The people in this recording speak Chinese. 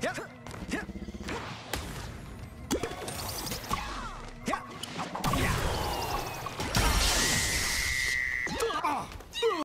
Yeah.